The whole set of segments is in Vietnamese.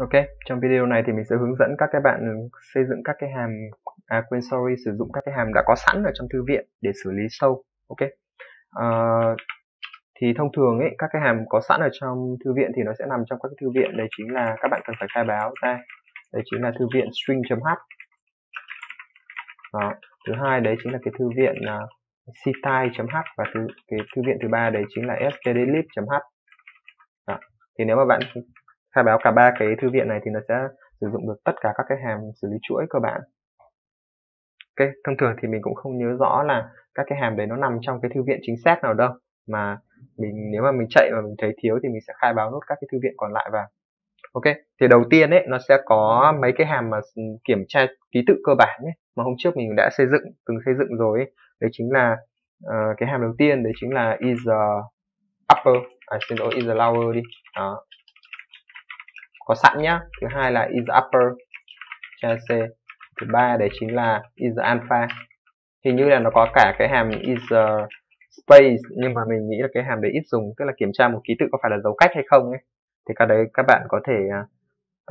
Ok, trong video này thì mình sẽ hướng dẫn các cái bạn xây dựng các cái hàm à quên sorry sử dụng các cái hàm đã có sẵn ở trong thư viện để xử lý sâu. Ok. À, thì thông thường ấy các cái hàm có sẵn ở trong thư viện thì nó sẽ nằm trong các cái thư viện đấy chính là các bạn cần phải khai báo ra. Đấy chính là thư viện string.h. Đó. Thứ hai đấy chính là cái thư viện à, uh, ctile.h và thứ cái thư viện thứ ba đấy chính là stdlib.h. Thì nếu mà bạn khai báo cả ba cái thư viện này thì nó sẽ sử dụng được tất cả các cái hàm xử lý chuỗi cơ bản. Ok thông thường thì mình cũng không nhớ rõ là các cái hàm đấy nó nằm trong cái thư viện chính xác nào đâu. Mà mình nếu mà mình chạy mà mình thấy thiếu thì mình sẽ khai báo nốt các cái thư viện còn lại vào. Ok thì đầu tiên ấy nó sẽ có mấy cái hàm mà kiểm tra ký tự cơ bản ấy mà hôm trước mình đã xây dựng từng xây dựng rồi ấy. đấy chính là uh, cái hàm đầu tiên đấy chính là is upper à, xin lỗi is lower đi. Đó có sẵn nhá. Thứ hai là is upper c. Thứ ba đấy chính là is alpha. Hình như là nó có cả cái hàm is ờ, space nhưng mà mình nghĩ là cái hàm đấy ít dùng tức là kiểm tra một ký tự có phải là dấu cách hay không ấy. Thì cái đấy các bạn có thể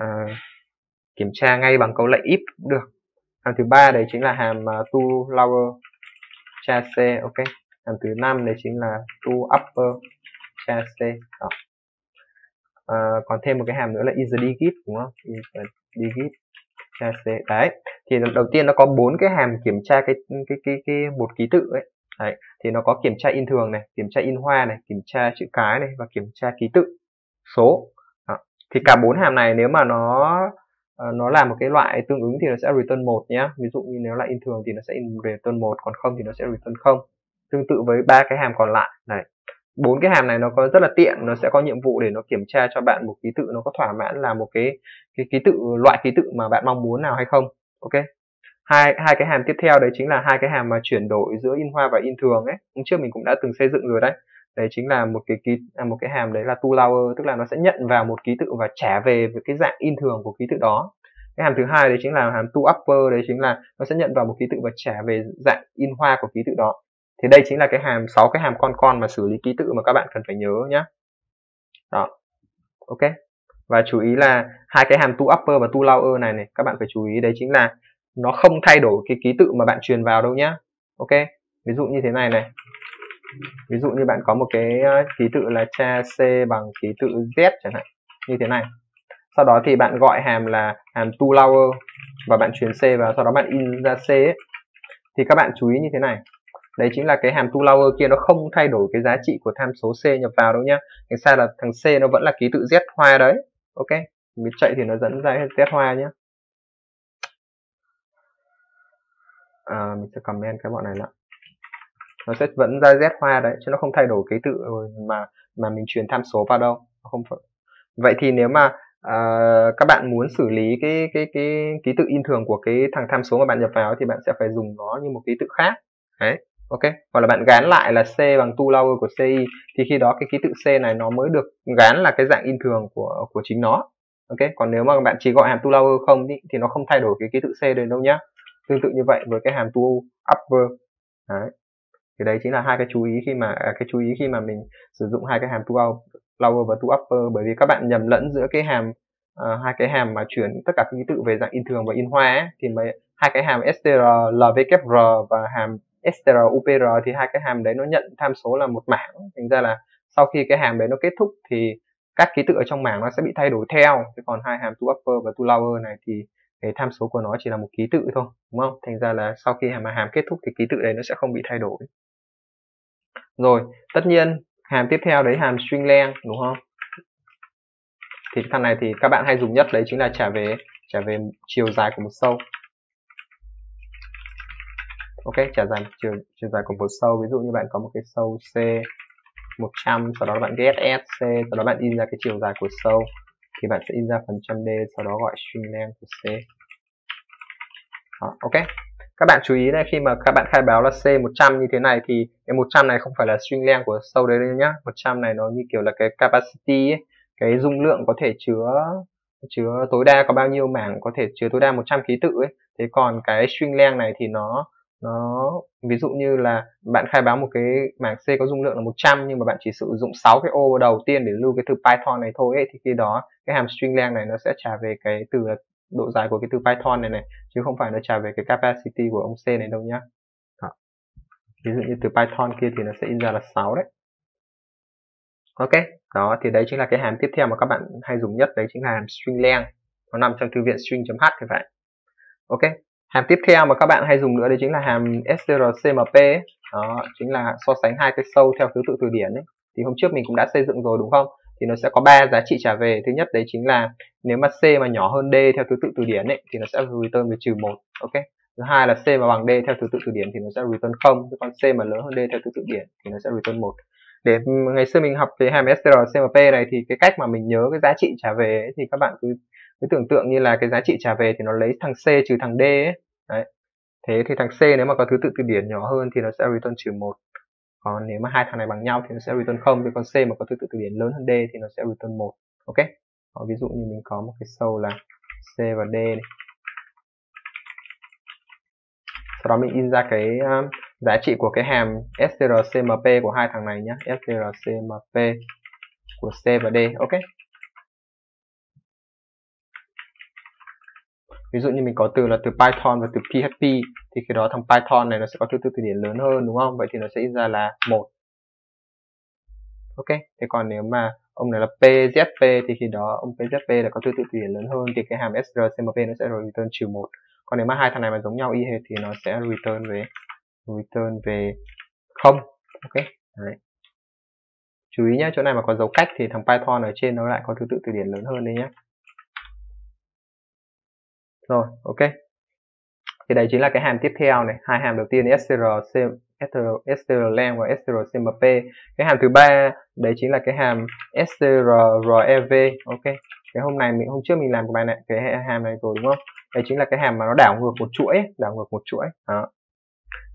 uh, kiểm tra ngay bằng câu lệnh if cũng được. Hàm thứ ba đấy chính là hàm uh, to lower cha c ok. Hàm thứ năm đấy chính là to upper cha c đó uh, còn thêm một cái hàm nữa là is digit đúng không? Is digit. Đấy thì đầu tiên nó có bốn cái hàm kiểm tra cái cái cái cái một ký tự ấy. Đấy thì nó có kiểm tra in thường này kiểm tra in hoa này kiểm tra chữ cái này và kiểm tra ký tự số. Đó. thì cả bốn hàm này nếu mà nó ờ, nó là một cái loại tương ứng thì nó sẽ return một nhé ví dụ như nếu là in thường thì nó sẽ in return một còn không thì nó sẽ return không. Tương tự với ba cái hàm còn lại. Này bốn cái hàm này nó có rất là tiện nó sẽ có nhiệm vụ để nó kiểm tra cho bạn một ký tự nó có thỏa mãn là một cái cái ký tự loại ký tự mà bạn mong muốn nào hay không ok? Hai hai cái hàm tiếp theo đấy chính là hai cái hàm mà chuyển đổi giữa in hoa và in thường ấy. Hôm trước mình cũng đã từng xây dựng rồi đấy. Đấy chính là một cái ký à, một cái hàm đấy là to lower tức là nó sẽ nhận vào một ký tự và trả về với cái dạng in thường của ký tự đó. Cái hàm thứ hai đấy chính là hàm to upper đấy chính là nó sẽ nhận vào một ký tự và trả về dạng in hoa của ký tự đó thì đây chính là cái hàm 6 cái hàm con con mà xử lý ký tự mà các bạn cần phải nhớ nhé đó. Ok. Và chú ý là hai cái hàm to upper và to lower này này, các bạn phải chú ý. Đấy chính là nó không thay đổi cái ký tự mà bạn truyền vào đâu nhá. Ok. Ví dụ như thế này này. Ví dụ như bạn có một cái ờ, ký tự là cha c bằng ký tự z chẳng hạn. Như thế này. Sau đó thì bạn gọi hàm là hàm to lower và bạn truyền c vào, sau đó bạn in ra c ấy. thì các bạn chú ý như thế này đấy chính là cái hàm to lower kia nó không thay đổi cái giá trị của tham số c nhập vào đâu nhá. Thành sai là thằng c nó vẫn là ký tự z hoa đấy. Ok mình chạy thì nó dẫn ra z hoa nhá. à, mình sẽ comment cái bọn này lại. Nó sẽ vẫn ra z hoa đấy chứ nó không thay đổi ký tự mà mà mình truyền tham số vào đâu. Không phải vậy thì nếu mà uh, các bạn muốn xử lý cái cái cái ký tự in thường của cái thằng tham số mà bạn nhập vào thì bạn sẽ phải dùng nó như một ký tự khác. Đấy ok. Hoặc là bạn gán lại là c bằng tu lower của ci thì khi đó cái ký tự c này nó mới được gán là cái dạng in thường của của chính nó. Ok. Còn nếu mà bạn chỉ gọi hàm tu lower không thì, thì nó không thay đổi cái ký tự c đấy đâu nhá. Tương tự như vậy với cái hàm to upper. Đấy. Thì đấy chính là hai cái chú ý khi mà à, cái chú ý khi mà mình sử dụng hai cái hàm to lower và to upper. Bởi vì các bạn nhầm lẫn giữa cái hàm uh, hai cái hàm mà chuyển tất cả ký tự về dạng in thường và in hoa ấy, thì mấy hai cái hàm str lvkr và hàm str upr thì hai cái hàm đấy nó nhận tham số là một mảng. Thành ra là sau khi cái hàm đấy nó kết thúc thì các ký tự ở trong mảng nó sẽ bị thay đổi theo. Chứ còn hai hàm to upper và to lower này thì cái tham số của nó chỉ là một ký tự thôi, đúng không? Thành ra là sau khi hàm mà hàm kết thúc thì ký tự đấy nó sẽ không bị thay đổi. Rồi, tất nhiên, hàm tiếp theo đấy hàm string length, đúng không? Thì thằng này thì các bạn hay dùng nhất đấy chính là trả về trả về chiều dài của một sâu ok trả dần chiều chiều dài của một sâu. Ví dụ như bạn có một cái sâu c 100 sau đó bạn get sc c sau đó bạn in ra cái chiều dài của sâu thì bạn sẽ in ra phần trăm d sau đó gọi string length của c. Đó, ok. Các bạn chú ý này, khi mà các bạn khai báo là C100 như thế này thì cái 100 này không phải là string length của sâu đấy đâu nhá. 100 này nó như kiểu là cái capacity ấy, cái dung lượng có thể chứa chứa tối đa có bao nhiêu mảng có thể chứa tối đa 100 ký tự ấy. Thế còn cái string length này thì nó nó ví dụ như là bạn khai báo một cái mảng C có dung lượng là 100 nhưng mà bạn chỉ sử dụng 6 cái ô đầu tiên để lưu cái từ Python này thôi ấy, thì khi đó cái hàm string length này nó sẽ trả về cái từ độ dài của cái từ Python này này chứ không phải nó trả về cái capacity của ông C này đâu nhá. Đó. ví dụ như từ Python kia thì nó sẽ in ra là 6 đấy. Ok đó thì đấy chính là cái hàm tiếp theo mà các bạn hay dùng nhất đấy chính là hàm string length. Nó nằm trong thư viện string.h thì phải. Ok hàm tiếp theo mà các bạn hay dùng nữa đấy chính là hàm strcmp đó, chính là so sánh hai cái sâu theo thứ tự từ điển ấy. Thì hôm trước mình cũng đã xây dựng rồi, đúng không? Thì nó sẽ có ba giá trị trả về. Thứ nhất đấy chính là nếu mà c mà nhỏ hơn d theo thứ tự từ điển ấy, thì nó sẽ return với trừ một, ok? Thứ hai là c mà bằng d theo thứ tự từ điển thì nó sẽ return không. Còn c mà lớn hơn d theo thứ tự điển thì nó sẽ return một để ngày xưa mình học về hàm strcmp này thì cái cách mà mình nhớ cái giá trị trả về ấy, thì các bạn cứ cứ tưởng tượng như là cái giá trị trả về thì nó lấy thằng c trừ thằng d ấy. Đấy. Thế thì thằng c nếu mà có thứ tự từ điển nhỏ hơn thì nó sẽ return trừ một. Còn nếu mà hai thằng này bằng nhau thì nó sẽ return không. Thì con c mà có thứ tự từ điển lớn hơn d thì nó sẽ return một. Ok? Đó, ví dụ như mình có một cái sâu là c và d này. sau đó mình in ra cái um, giá trị của cái hàm strcmp của hai thằng này nhé strcmp của c và d, ok? Ví dụ như mình có từ là từ Python và từ PHP thì khi đó thằng Python này nó sẽ có thứ tự từ điển lớn hơn, đúng không? Vậy thì nó sẽ in ra là một. Ok, thế còn nếu mà ông này là PZP thì khi đó ông PZP là có thứ tự từ điển lớn hơn, thì cái hàm strcmp nó sẽ return trừ một. Còn nếu mà hai thằng này mà giống nhau y hệt thì nó sẽ return về return về không. Ok, Đấy. chú ý nhé chỗ này mà có dấu cách thì thằng Python ở trên nó lại có thứ tự từ điển lớn hơn đấy nhé rồi, ok. Thì đấy chính là cái hàm tiếp theo này. Hai hàm đầu tiên str strlen và strcmp cái hàm thứ ba, đấy chính là cái hàm strrev ok, cái hôm này mình, hôm trước mình làm cái bài này, cái hàm này rồi, đúng không? Đây chính là cái hàm mà nó đảo ngược một chuỗi, đảo ngược một chuỗi. Đó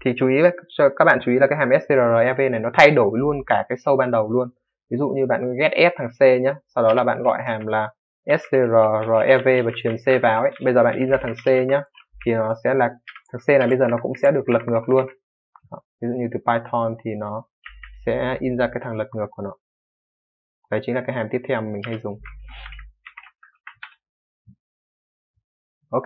thì chú ý cho các bạn chú ý là cái hàm strrev này nó thay đổi luôn cả cái sâu ban đầu luôn. Ví dụ như bạn get s thằng c nhé sau đó là bạn gọi hàm là strrev và truyền c vào ấy. Bây giờ bạn in ra thằng c nhá, thì nó sẽ là, thằng c này bây giờ nó cũng sẽ được lật ngược luôn. Đó. ví dụ như từ python thì nó sẽ in ra cái thằng lật ngược của nó. Đấy chính là cái hàm tiếp theo mà mình hay dùng. Ok.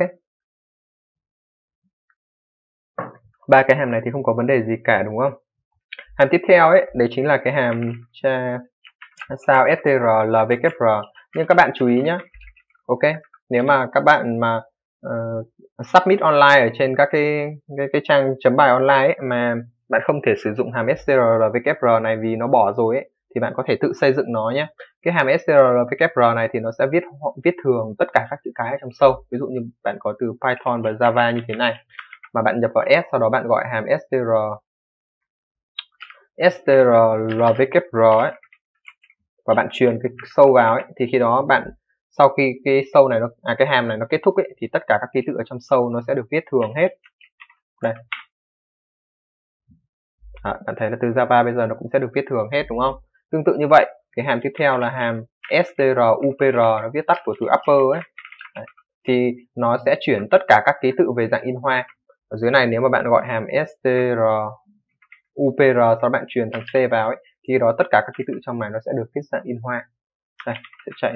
Ba cái hàm này thì không có vấn đề gì cả đúng không? Hàm tiếp theo ấy đấy chính là cái hàm tra sao str lvkr nhưng các bạn chú ý nhé ok nếu mà các bạn mà uh, submit online ở trên các cái cái, cái trang chấm bài online ấy, mà bạn không thể sử dụng hàm str lvkr này vì nó bỏ rồi ấy, thì bạn có thể tự xây dựng nó nhé cái hàm strlvkr này thì nó sẽ viết viết thường tất cả các chữ cái trong sâu. Ví dụ như bạn có từ python và java như thế này mà bạn nhập vào s sau đó bạn gọi hàm str strlvkr ấy và bạn truyền cái sâu vào ấy thì khi đó bạn sau khi cái sâu này nó à cái hàm này nó kết thúc ấy thì tất cả các ký tự ở trong sâu nó sẽ được viết thường hết. Đây. À, bạn thấy là từ Java bây giờ nó cũng sẽ được viết thường hết đúng không? Tương tự như vậy cái hàm tiếp theo là hàm strupr nó viết tắt của từ upper ấy. Đấy. thì nó sẽ chuyển tất cả các ký tự về dạng in hoa ở dưới này nếu mà bạn gọi hàm strupr sau đó bạn truyền thằng c vào ấy thì đó tất cả các ký tự trong này nó sẽ được viết dạng in hoa đây sẽ chạy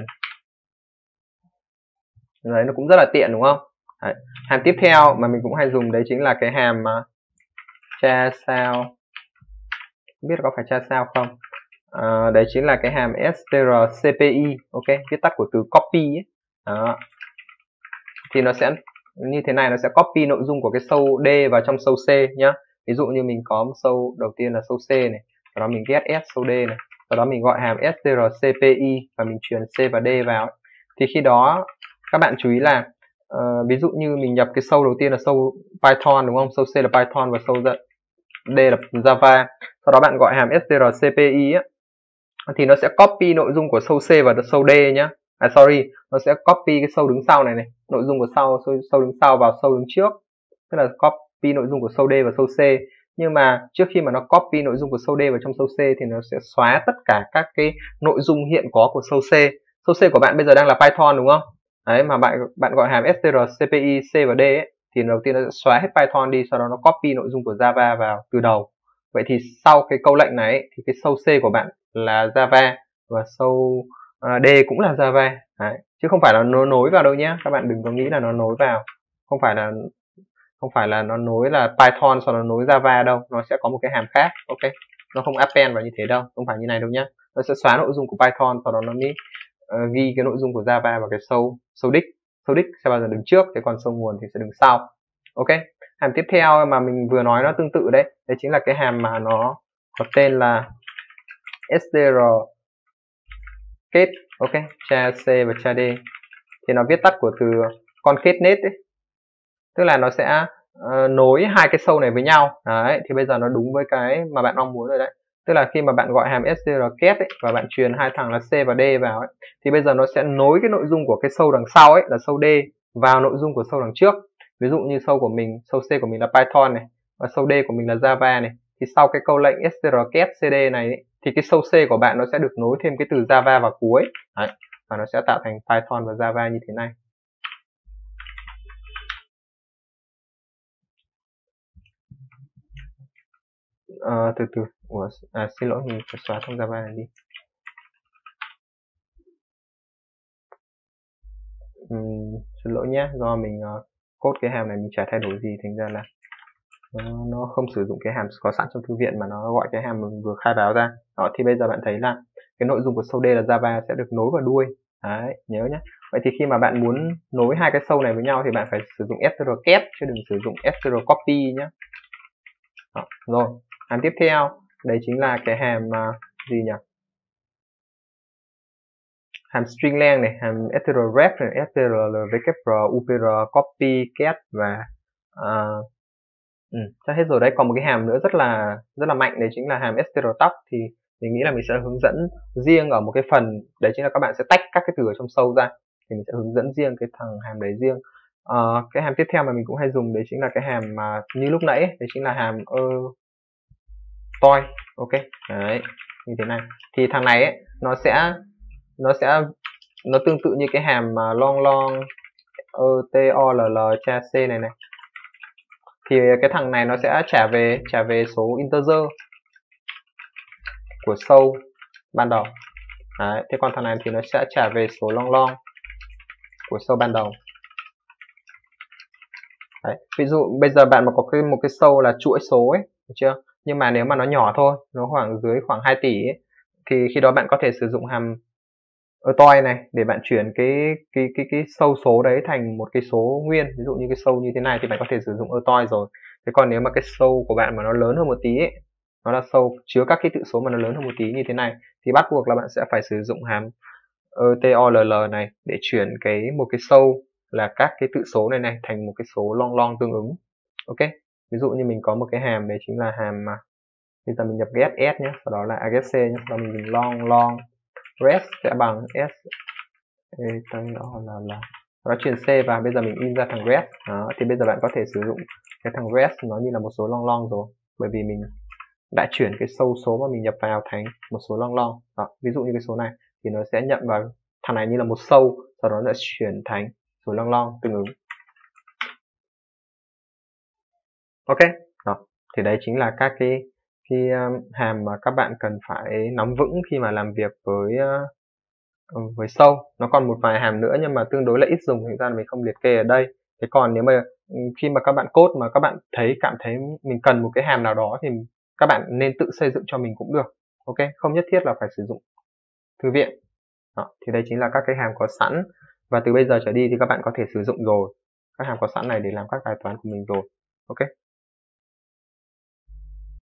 đấy nó cũng rất là tiện đúng không đấy. hàm tiếp theo mà mình cũng hay dùng đấy chính là cái hàm à, uh, tra sao không biết có phải tra sao không à, đấy chính là cái hàm strcpi ok viết tắt của từ copy ấy. Đó. thì nó sẽ như thế này nó sẽ copy nội dung của cái sâu D vào trong sâu C nhá. Ví dụ như mình có một sâu đầu tiên là sâu C này sau đó mình get s sâu d này sau đó mình gọi hàm strcpi và mình truyền c và d vào. Thì khi đó các bạn chú ý là uh, ví dụ như mình nhập cái sâu đầu tiên là sâu python đúng không? Sâu c là python và sâu d là java. Sau đó bạn gọi hàm strcpi á thì nó sẽ copy nội dung của sâu c và sâu d nhá. À sorry nó sẽ copy cái sâu đứng sau này này nội dung của sau sâu, đứng sau vào sâu đứng trước. Tức là copy nội dung của sâu d và sâu c. Nhưng mà trước khi mà nó copy nội dung của sâu D vào trong sâu C thì nó sẽ xóa tất cả các cái nội dung hiện có của sâu C. Sâu C của bạn bây giờ đang là Python đúng không? Đấy mà bạn bạn gọi hàm strcpi c và d ấy, thì đầu tiên nó sẽ xóa hết Python đi sau đó nó copy nội dung của Java vào từ đầu. Vậy thì sau cái câu lệnh này thì cái sâu C của bạn là Java và sâu à, D cũng là Java. Đấy. chứ không phải là nó nối vào đâu nhé các bạn đừng có nghĩ là nó nối vào. Không phải là không phải là nó nối là Python sau đó nối Java đâu. Nó sẽ có một cái hàm khác ok? Nó không append vào như thế đâu không phải như này đâu nhé nó sẽ xóa nội dung của Python sau đó nó mới uh, ghi cái nội dung của Java vào cái sâu sâu đích sâu đích sẽ bao giờ đứng trước thế còn sâu nguồn thì sẽ đứng sau ok? Hàm tiếp theo mà mình vừa nói nó tương tự đấy đấy chính là cái hàm mà nó có tên là str kết ok? Cha c và cha d. Thì nó viết tắt của từ con kết nết ấy. Tức là nó sẽ uh, nối hai cái sâu này với nhau. Đấy thì bây giờ nó đúng với cái mà bạn mong muốn rồi đấy. Tức là khi mà bạn gọi hàm strcat ấy, và bạn truyền hai thằng là c và d vào ấy, thì bây giờ nó sẽ nối cái nội dung của cái sâu đằng sau ấy là sâu d vào nội dung của sâu đằng trước. Ví dụ như sâu của mình sâu c của mình là python này và sâu d của mình là java này. Thì sau cái câu lệnh strcat cd này ấy, thì cái sâu c của bạn nó sẽ được nối thêm cái từ java vào cuối. Đấy. và nó sẽ tạo thành python và java như thế này. À, từ từ. Ủa, à, xin lỗi mình phải xóa thông java này đi. Uhm, xin lỗi nhé do mình uh, code cái hàm này mình chả thay đổi gì thành ra là nó, nó không sử dụng cái hàm có sẵn trong thư viện mà nó gọi cái hàm mình vừa khai báo ra. Đó thì bây giờ bạn thấy là cái nội dung của sâu D là Java sẽ được nối vào đuôi. Đấy nhớ nhé vậy thì khi mà bạn muốn nối hai cái sâu này với nhau thì bạn phải sử dụng strcat chứ đừng sử dụng strcopy nhé đó, rồi hàm tiếp theo. Đấy chính là cái hàm uh, gì nhỉ? Hàm string length này hàm strref này strlvkr upr copy cat và uh, ừ, chắc hết rồi đấy. Còn một cái hàm nữa rất là rất là mạnh đấy chính là hàm strtop thì mình nghĩ là mình sẽ hướng dẫn riêng ở một cái phần đấy chính là các bạn sẽ tách các cái từ ở trong sâu ra. Thì mình sẽ hướng dẫn riêng cái thằng hàm đấy riêng. Uh, cái hàm tiếp theo mà mình cũng hay dùng đấy chính là cái hàm mà như lúc nãy đấy chính là hàm uh, toy ok đấy như thế này. Thì thằng này ấy, nó sẽ nó sẽ nó tương tự như cái hàm mà long long e t o l l cha c này này thì cái thằng này nó sẽ trả về trả về số integer của sâu ban đầu. Đấy, thế còn thằng này thì nó sẽ trả về số long long của sâu ban đầu. Đấy, ví dụ bây giờ bạn mà có cái một cái sâu là chuỗi số ấy được chưa? Nhưng mà nếu mà nó nhỏ thôi nó khoảng dưới khoảng 2 tỷ ấy, thì khi đó bạn có thể sử dụng hàm Ờ, toy này để bạn chuyển cái cái cái cái sâu số đấy thành một cái số nguyên. Ví dụ như cái sâu như thế này thì bạn có thể sử dụng toy rồi. Thế còn nếu mà cái sâu của bạn mà nó lớn hơn một tí ấy, nó là sâu chứa các cái tự số mà nó lớn hơn một tí như thế này thì bắt buộc là bạn sẽ phải sử dụng hàm toll này để chuyển cái một cái sâu là các cái tự số này này thành một cái số long long tương ứng. Ok? Ví dụ như mình có một cái hàm đấy chính là hàm mà bây giờ mình nhập get s nhé sau đó là agc nhé sau đó mình long long ref sẽ bằng s. E đó là là nó truyền c và bây giờ mình in ra thằng rest. Đó, thì bây giờ bạn có thể sử dụng cái thằng rest nó như là một số long long rồi. Bởi vì mình đã chuyển cái sâu số mà mình nhập vào thành một số long long. Đó, ví dụ như cái số này thì nó sẽ nhận vào thằng này như là một sâu sau đó sẽ chuyển thành số long long tương ứng. Ok đó thì đấy chính là các cái cái ờ, hàm mà các bạn cần phải nắm vững khi mà làm việc với ờ, ờ, với sâu. Nó còn một vài hàm nữa nhưng mà tương đối là ít dùng thành ra là mình không liệt kê ở đây. Thế còn nếu mà ừ, khi mà các bạn code mà các bạn thấy cảm thấy mình cần một cái hàm nào đó thì các bạn nên tự xây dựng cho mình cũng được ok? Không nhất thiết là phải sử dụng thư viện. Đó, thì đây chính là các cái hàm có sẵn. Và từ bây giờ trở đi thì các bạn có thể sử dụng rồi các hàm có sẵn này để làm các bài toán của mình rồi ok?